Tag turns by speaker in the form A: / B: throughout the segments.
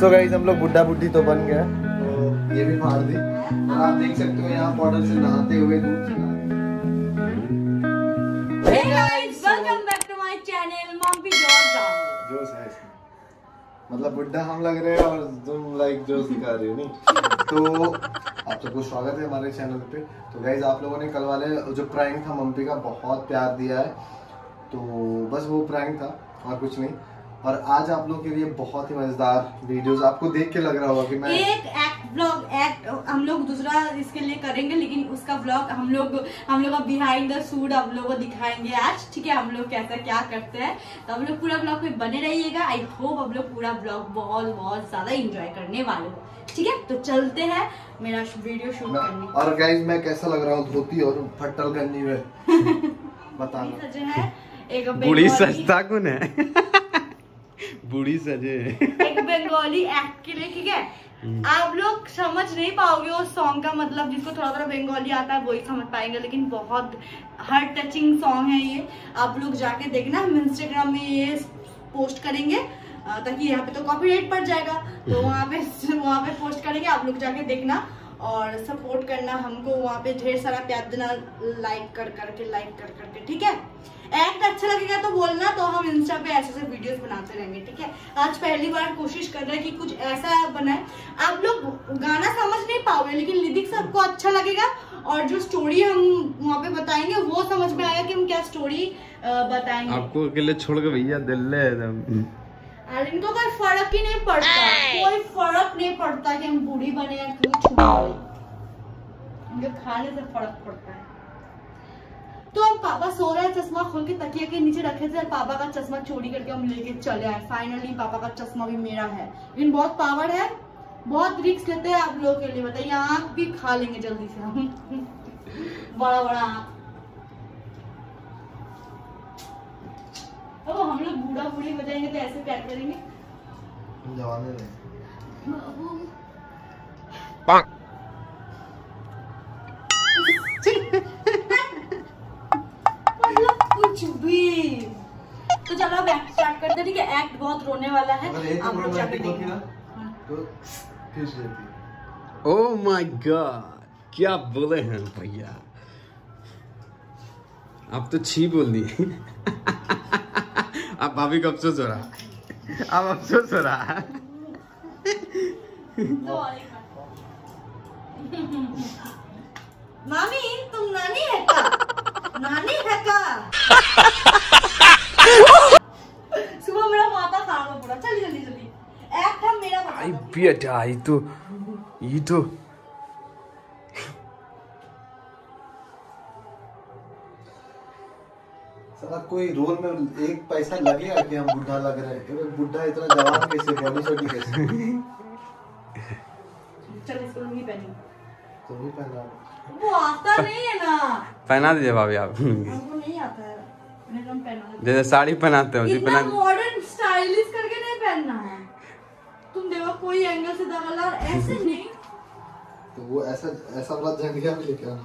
A: So guys हम लोग बुड्ढा बुड्ढी तो बन गए। तो ये भी फाड़ दी। और आप देख सकते हो यहाँ पाउडर से नहाते हुए दूध से
B: Hey guys, welcome back to my channel, Mompi George Travel.
A: जोश है मतलब बुड्ढा हम लग रहे हैं और तुम लाइक जोश दिखा रही हो नहीं? तो आप सबको स्वागत है हमारे चैनल पे। तो गाइज़ आप लोगों ने कल वाले जो प्रैंक था मम्पी का बहुत प्यार दिया है। तो बस वो प्रैंक था और कुछ नहीं। और आज आप लोग के लिए बहुत ही मज़ेदार वीडियोस आपको देख के लग रहा होगा कि मैं
B: एक एक्ट ब्लॉग एक्ट हम लोग दूसरा इसके लिए करेंगे लेकिन उसका ब्लॉग हम लोग हम लोग बिहाइंड द सूट आप लोगों को दिखाएँगे आज। ठीक है हम लोग कैसा क्या करते हैं। तो हम लोग पूरा ब्लॉग में बने रहिएगा। आई होप हम लोग पूरा ब्लॉग बहुत बहुत ज़्यादा इंजॉय करने वाले हो। ठीक है तो चलते हैं मेरा वीडियो शूट करने
A: और गाइज़ मैं कैसा लग रहा हूँ धोती और फटल गंजी में? बताना।
B: सजे है एक
C: बूढ़ी सजता कौन है। बूढ़ी सजे।
B: एक बंगाली एक्ट के लिए ठीक है? आप लोग समझ नहीं पाओगे उस सॉन्ग का मतलब जिसको थोड़ा थोड़ा बंगाली आता है वही समझ पाएँगे लेकिन बहुत हार्ट टचिंग सॉन्ग है ये। आप लोग जाके देखना हम इंस्टाग्राम में ये पोस्ट करेंगे ताकि यहाँ पे तो कॉपीराइट पड़ जाएगा। तो वहाँ पे वहाँ पे पोस्ट करेंगे आप लोग जाके देखना और सपोर्ट करना हमको। वहाँ पे ढेर सारा प्यार देना लाइक कर करके लाइक कर करके ठीक है? एक्ट अच्छा लगेगा तो बोलना तो हम इंस्टा पे ऐसे ऐसे वीडियोस बनाते रहेंगे ठीक है? आज पहली बार कोशिश कर रहे हैं कि कुछ ऐसा बनाए। आप लोग गाना समझ नहीं पाओगे लेकिन लिरिक्स आपको अच्छा लगेगा और जो स्टोरी हम वहाँ पे बताएँगे वो समझ में आएगा कि हम क्या स्टोरी बताएँगे।
C: आपको अकेले छोड़ के भैया दिल ले
B: और इनको कोई फ़र्क ही नहीं पड़ता। कोई फ़र्क नहीं पड़ता कि हम बूढ़ी बने या क्यों छोटी इनके खाने से फ़र्क पड़ता है। तो हम पापा सो रहे हैं चश्मा खोल के तकिया के नीचे रखे थे पापा का चश्मा चोरी करके हम लेके चले आए। फाइनली पापा का चश्मा भी मेरा है। लेकिन बहुत पावर है बहुत रिक्स लेते हैं आप लोगों के लिए। बताइए आँख भी खा लेंगे जल्दी से हम। बड़ा बड़ा आँख। अब हम लोग बूढ़ा बूढ़ी हो जाएँगे तो ऐसे प्यार करेंगे?
A: जवाने
B: एक्ट बहुत रोने वाला है। आप लोग जाके हाँ।
A: तो
C: ओ माय गॉड क्या बोले हैं भैया? आप तो छी बोल दिए अब भाभी को अफसोस हो रहा? अब अफसोस हो रहा?
B: हाथ। मामी तुम नानी है का नानी है का सुबह मेरा माथा खराब हो पूरा चल जल्दी जल्दी एक्ट हम मेरा
C: तो ये तो
A: साला कोई रोल में एक पैसा लगेगा कि हम बुढ़ा लग रहे हैं? अरे बुढ़ा इतना जवान कैसे बॉडी छोटी कैसे
B: चल इसको लुंगी पहनी।
A: तो भी पहना
B: वो आता नहीं है ना।
C: पहना दीजिए भाभी आप।
B: हमको नहीं आता है। मैं एकदम पहना
C: जैसे साड़ी पहनाते हो जी पहना
B: कोई एंगल से दगला ऐसे नहीं।
A: तो वो ऐसा ऐसा वाला झंडिया भी लेके आना।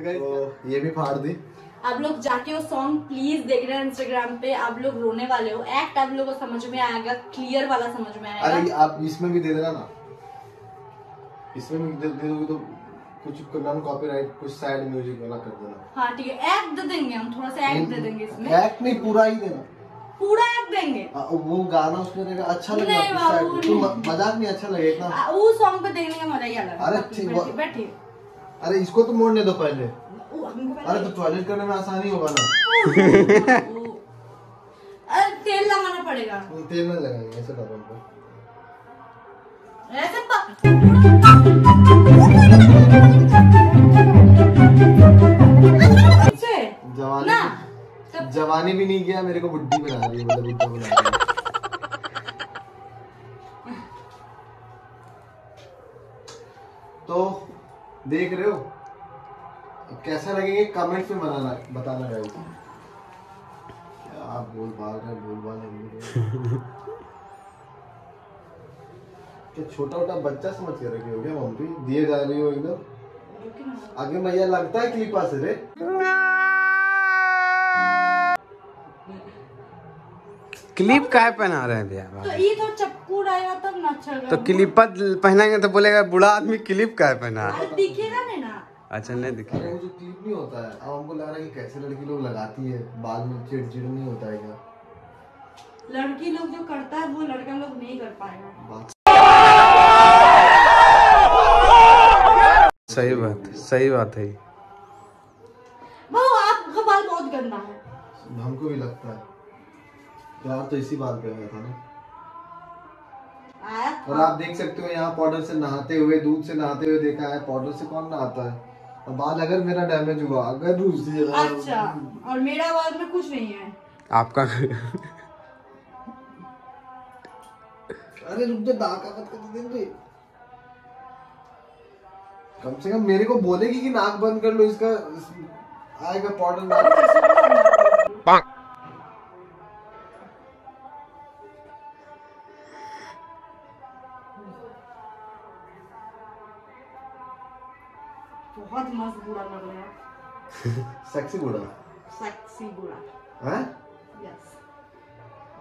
A: तो ये भी फाड़ दी।
B: आप लोग जाके वो सॉन्ग प्लीज़ देख रहे हैं इंस्टाग्राम पे आप लोग रोने वाले हो। एक्ट आप लोगों को समझ में आएगा क्लियर वाला समझ में आएगा।
A: अरे आप इसमें भी दे देना ना। इसमें भी दे दे दोगे तो कुछ नॉन कॉपीराइट कुछ साइड म्यूज़िक वाला कर देना।
B: हाँ ठीक है। एक्ट दे देंगे हम थोड़ा सा एक्ट दे देंगे इसमें।
A: एक्ट नहीं पूरा ही देना।
B: पूरा एक्ट देंगे।
A: आ, वो गाना उसमें रहेगा अच्छा
B: नहीं
A: लगेगा तो मज़ाक नहीं अच्छा लगेगा इतना?
B: वो सॉन्ग पे देखने का मज़ा ही अलग
A: अरे ठीक, वो-
B: बैठिए।
A: अरे इसको तो मोड़ने दो पहले। अरे तो टॉयलेट करने में आसानी होगा ना।
B: अरे तेल लगाना पड़ेगा।
A: तेल नहीं लगाएँगे ऐसे करो हमको
B: ऐसे
A: जवानी जवानी भी नहीं किया, मेरे को बुद्धि बना रही है मतलब बुढ़ा बना रही है। तो देख रहे हो कैसा लगेंगे कमेंट्स में बनाना, बताना क्या आप बोल बाल रहे बोल बाल क्या छोटा छोटा बच्चा समझ के रखे हो क्या, मम्मी? दिए जा रही हो एकदम। आगे मैया लगता है क्लिपा से रे।
C: क्लिप काहे पहना रहे हैं भैया?
B: तो ये तो चक्कू रहेगा तब ना अच्छा
C: तो क्लिप पहनाएँगे तो बोलेगा बूढ़ा आदमी क्लिप काहे पहना है?
B: अरे दिखेगा नहीं ना?
C: अच्छा नहीं दिखे
A: अरे वो जो क्लिप नहीं होता है अब हमको लग रहा है कि कैसे लड़की लोग लगाती है बाल में चिड़चिड़ नहीं होता है क्या?
B: लड़की लोग जो करता है वो लड़का लोग नहीं कर पाएगा।
C: सही बात है सही बात है
B: वो आपका बाल बहुत गंदा है।
A: हमको भी लगता है। प्यार तो इसी बात पे हुआ था ना।
B: आया
A: और आप देख सकते हो यहाँ पाउडर से नहाते हुए दूध से नहाते हुए देखा है पाउडर से कौन नहाता है? और बाल अगर मेरा डैमेज हुआ अगर
B: अच्छा और मेरा बाल में कुछ नहीं है।
C: आपका
A: अरे रुक जा नाक मत कर देंगे कम से कम मेरे को बोलेगी कि नाक बंद कर लो इसका आएगा पाउडर नाक
B: बहुत मस्त बुरा लग रहा है
A: सेक्सी बूढ़ा
B: सेक्सी बुरा
A: है
B: यस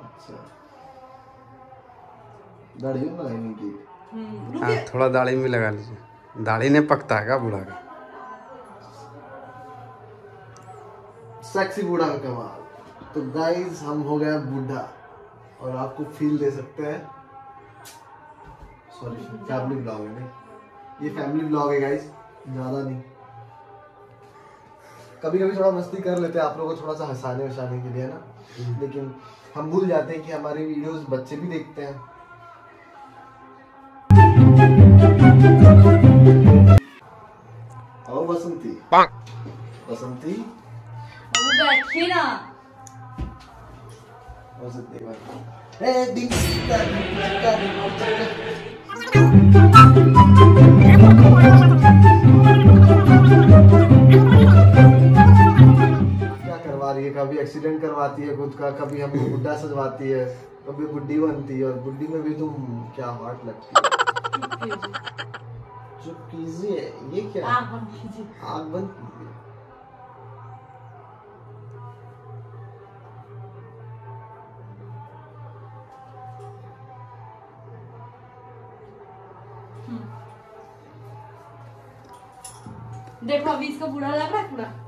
A: अच्छा दाढ़ी हो ना इनकी
B: हम्म
C: हाँ थोड़ा दाढ़ी में लगा लीजिए। दाढ़ी नहीं पकता है का बूढ़ा का।
A: सेक्सी बूढ़ा का कमाल। तो गाइस हम हो गए बूढ़ा। और आपको फील दे सकते हैं। सॉरी फैमिली ब्लॉग है नहीं। ये फैमिली ब्लॉग है गाइस ज़्यादा नहीं। कभी कभी थोड़ा मस्ती कर लेते हैं आप लोगों को थोड़ा सा हंसाने वसाने के लिए ना? लेकिन हम भूल जाते हैं कि हमारी वीडियोस बच्चे भी देखते हैं। आओ बसंती। बसंती।
B: अब बैठिए ना।
A: बसंती बात रही है कभी एक्सीडेंट करवाती है खुद का कभी हमको बुड्ढा सजवाती है कभी बुड्ढी बनती है और बुड्ढी में भी तुम क्या हॉट लगती है? चुप कीजिए ये क्या?
B: आग बंद कीजिए।
A: आग बंद कीजिए।
B: देखो अभी इसका बुरा लग रहा है पूरा?
C: हम्म
B: हाँ?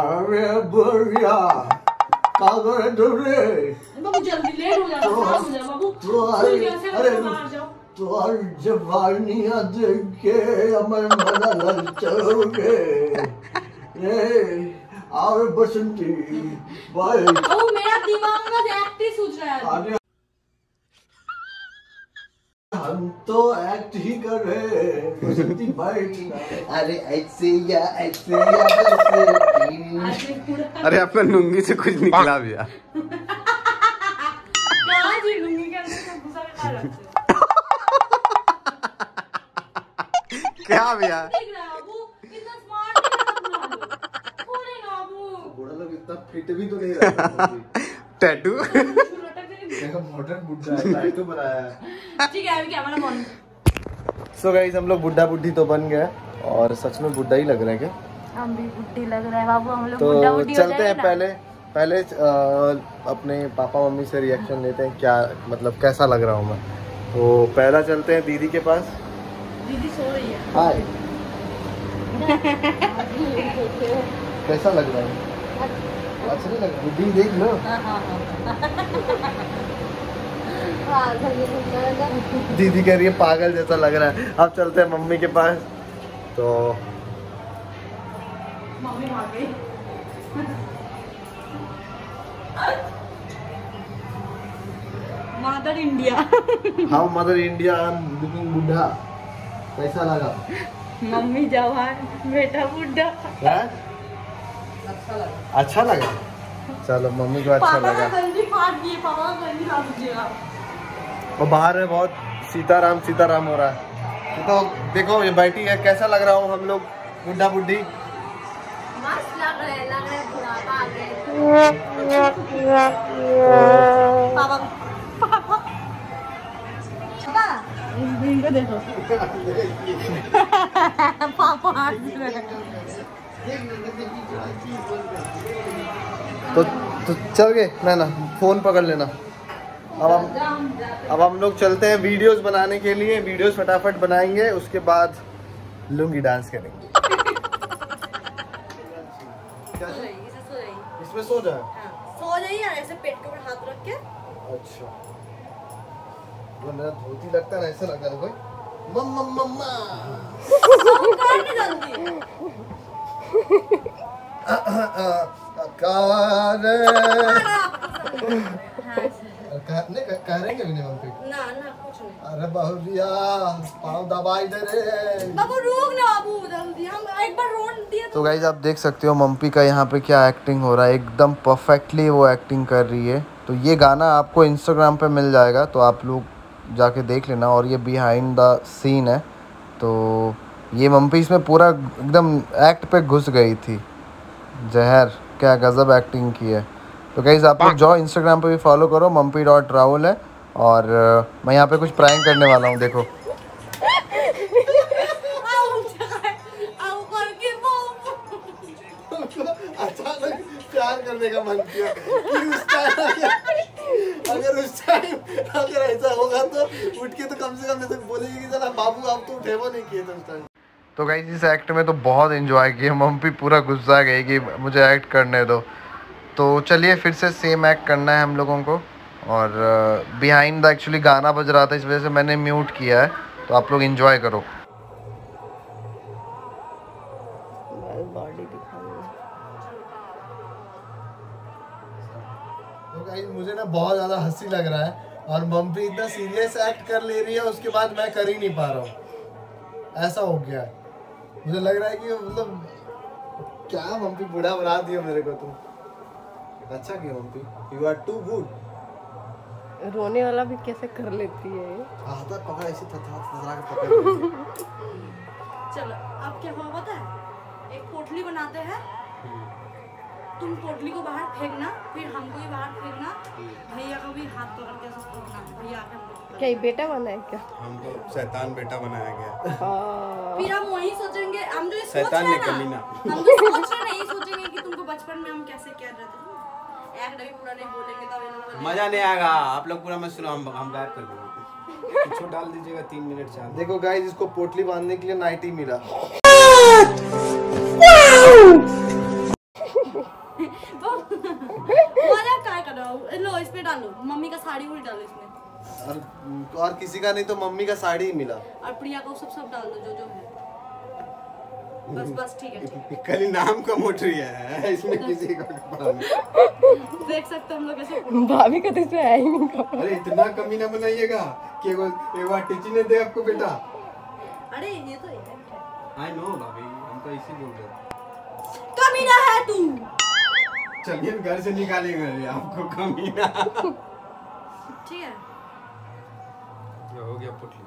A: अरे बढ़िया कागरे
B: बाबू जल्दी लेट हो
A: तो-
B: बाबू
A: तो तो और जवानियाँ देख के हमें बड़ा ललचोगे रे और बसंती
B: बाबू मेरा दिमाग में एक्ट ही सूझ रहा है।
A: हम तो एक्ट ही कर रहे हैं अरे ऐसे या ऐसे या
B: पूरा
C: अरे आपका लुंगी से कुछ निकला
B: खा रखते हो?
C: क्या भैया
B: देख रहा बाबू कितना स्मार्ट ना बाबू बोले ना बाबू
A: बूढ़ा लोग इतना फिट भी तो नहीं
C: टैटू
B: ठीक है अभी कैमरा बंद
A: सो गाइस हम लोग बुड्ढा बुड्ढी तो बन गए और सच में बुड्ढा ही लग रहे हैं क्या?
B: हम भी बुड्ढी लग रहा है बाबू हम लोग
A: तो
B: बुड्ढा बुड्ढी हो
A: चलते हैं पहले पहले अपने पापा मम्मी से रिएक्शन लेते हैं क्या मतलब कैसा लग रहा हूँ मैं। तो पहला चलते हैं दीदी के पास।
B: दीदी सो रही है।
A: हाय कैसा लग रहा है? अच्छा। नहीं लग बुड्ढी देख लो। दीदी कह रही है पागल जैसा लग रहा है। अब चलते हैं मम्मी के पास। तो
B: मम्मी भाग गई। Mother India
A: how mother India looking बुड्ढा कैसा लगा?
B: मम्मी जवान बेटा बुड्ढा।
A: हैं? अच्छा लगा। चलो मम्मी को अच्छा
B: पापा का
A: लगा। और बाहर में बहुत। सीताराम सीताराम हो रहा है। तो देखो ये बैठी है। कैसा लग रहा हो हम लोग? बुढ़ा बुढ़ी
B: इनको देखो पापा।
A: तो तो चल गए। ना ना फ़ोन पकड़ लेना। अब हम अब हम लोग चलते हैं वीडियोस बनाने के लिए। वीडियोस फटाफट बनाएँगे उसके बाद लुंगी डांस करेंगे। इसमें सो जाए।
B: हाँ, सो जाइए ऐसे पेट के ऊपर हाथ रख के।
A: अच्छा। वो मेरा धोती लगता है ना ऐसा लगता है कोई मम्मा मम्मा। कार
B: हाँ,
A: कह नहीं कह- कह रहे कि नहीं मम्मी
B: ना ना कुछ नहीं।
A: अरे बहुरिया पाँव दबाई दे रे।
B: बाबू रुक ना बाबू जल्दी हम एक बार रोन दिए
A: तो गाइज़ आप देख सकते हो मम्पी का यहाँ पे क्या एक्टिंग हो रहा है। एकदम परफेक्टली वो एक्टिंग कर रही है। तो ये गाना आपको इंस्टाग्राम पे मिल जाएगा तो आप लोग जाके देख लेना। और ये बिहाइंड द सीन है। तो ये मम्पी इसमें पूरा एकदम एक्ट पे घुस गई थी। जहर क्या गजब एक्टिंग की है। तो गाइज़ आप लोग जाओ इंस्टाग्राम पे भी फॉलो करो मम्पी डॉट राहुल है। और मैं यहाँ पे कुछ प्रैंक करने वाला हूँ देखो।
B: आओ करके बाबू
A: अचानक प्यार करने का मन किया कि उस टाइम अगर उस टाइम अगर ऐसा होगा तो उठ के तो कम से कम ऐसे बोलेगी कि चला बाबू आप तो नहीं किए थे उस टाइम तो गाइस इस एक्ट में तो बहुत एंजॉय किए मम्मी पूरा गुस्सा गई कि मुझे एक्ट करने दो। तो चलिए फिर से सेम एक्ट करना है हम लोगों को। और बिहाइंड द एक्चुअली गाना बज रहा था इस वजह से मैंने म्यूट किया है तो आप लोग एंजॉय करो। तो मुझे ना बहुत ज़्यादा हँसी लग रहा है और मम्मी इतना सीरियस एक्ट कर ले रही है उसके बाद मैं कर ही नहीं पा रहा हूँ। ऐसा हो गया मुझे लग रहा है कि मतलब क्या मम्मी बुढ़ा बना दिया मेरे को तुम अच्छा किया mummy you are too good
D: रोने वाला भी कैसे कर लेती है ये?
A: हाथ पकड़ ऐसे थथरा थथरा के पकड़
B: चलो अब क्या हुआ पता है? एक पोटली बनाते हैं। तुम पोटली को बाहर फेंकना फिर हमको भी बाहर फेंकना। भैया को भी हाथ पकड़ के ऐसे फेंकना भैया
D: क्या ये बेटा बना है क्या?
C: हमको शैतान बेटा बनाया गया।
D: हाँ।
B: फिर हम वही सोचेंगे हम जो सोच रहे हैं ना हम जो सोच रहे हैं ना यही सोचेंगे कि तुमको बचपन में हम कैसे क्या रहते थे।
C: मज़ा नहीं आएगा आप लोग पूरा मत सुनो हम हम गायब कर देंगे। कुछ डाल दीजिएगा तीन मिनट चार।
A: देखो गाइस इसको पोटली बांधने के लिए नाइटी मिला।
B: मज़ा क्या कर? रहा हूँ लो इस डालो। मम्मी का साड़ी उड़ी डालो इसमें।
A: और और किसी का नहीं तो मम्मी का साड़ी ही मिला।
B: और प्रिया को सब सब डाल दो जो जो है। बस बस ठीक है ठीक
C: कल नाम का मोटरी है इसमें किसी का कपड़ा
B: देख सकते हम लोग ऐसे
D: भाभी का तो इसमें है ही नहीं
C: अरे इतना कमी ना बनाइएगा कि एगो एक बार टीची ने दे आपको बेटा।
B: अरे ये तो
C: आई नो भाभी हम तो इसी बोल रहे
B: कमीना है तू।
C: चलिए घर से निकालेंगे आपको कमी ना।
B: ठीक है।
C: हो गया पुटली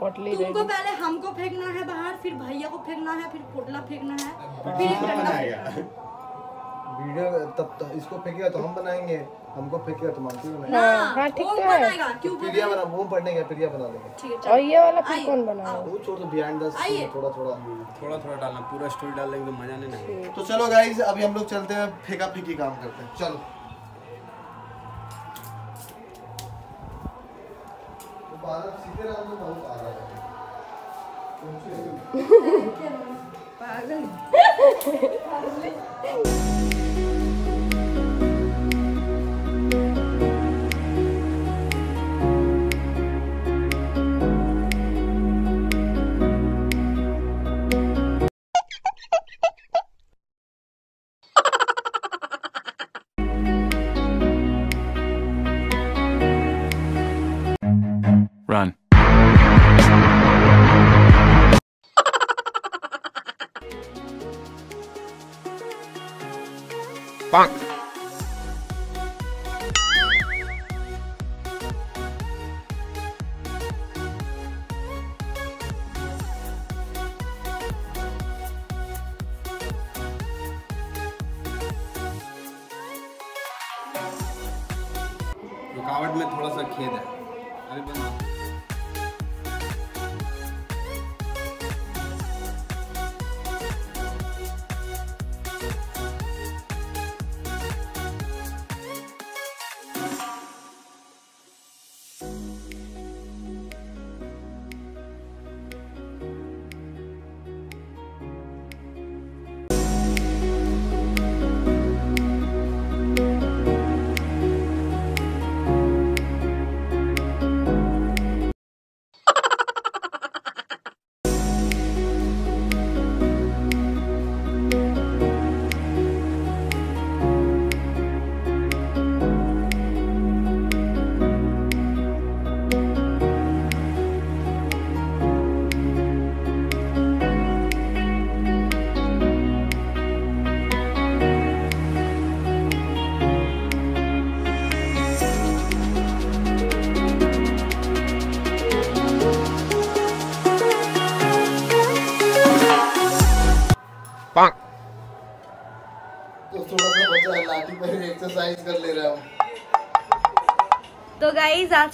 D: पोटली
B: तुमको पहले हमको फेंकना है बाहर फिर भैया को फेंकना है फिर पोटला फेंकना है फिर
C: बनाएगा।
B: है।
A: वीडियो तब तो इसको फेंकेगा तो हम बनाएँगे हमको फेंकेगा तो मम्मी बनाएँगे
B: ना
D: हाँ, ठीक है।
B: बनाएगा? क्यों
A: प्रिया बना वो पढ़ने का प्रिया बना देंगे
B: ठीक है
D: और ये वाला फिर कौन
B: आओ।
A: वो छोड़ दो बिहाइंड द
B: आइए।
A: थोड़ा थोड़ा
C: थोड़ा थोड़ा डालना पूरा स्टोरी डाल देंगे तो मज़ा नहीं ना
A: तो चलो गाइस अभी हम लोग चलते हैं फेंका फेंकी काम करते हैं। चलो। पागल में
C: थोड़ा सा खेद है। अभी बना।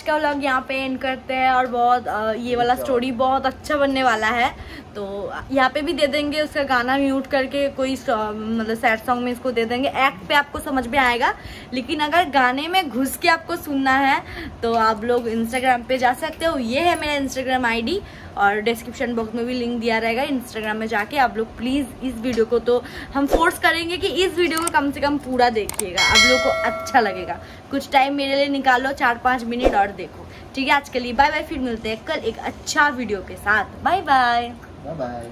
B: का व्लॉग यहाँ पे एंड करते हैं और बहुत ये वाला स्टोरी बहुत अच्छा बनने वाला है। तो यहाँ पे भी दे देंगे उसका गाना म्यूट करके, कोई मतलब सैड सॉन्ग में इसको दे देंगे। एक्ट पे आपको समझ में आएगा, लेकिन अगर गाने में घुस के आपको सुनना है तो आप लोग इंस्टाग्राम पे जा सकते हो। ये है मेरा इंस्टाग्राम आईडी और डिस्क्रिप्शन बॉक्स में भी लिंक दिया रहेगा। इंस्टाग्राम में जाके आप लोग प्लीज़ इस वीडियो को तो हम फोर्स करेंगे कि इस वीडियो को कम से कम पूरा देखिएगा। आप लोग को अच्छा लगेगा। कुछ टाइम मेरे लिए निकालो चार पाँच मिनट और देखो। ठीक है, आज के लिए बाय बाय फिर मिलते हैं कल एक अच्छा वीडियो के साथ। Bye bye
A: bye bye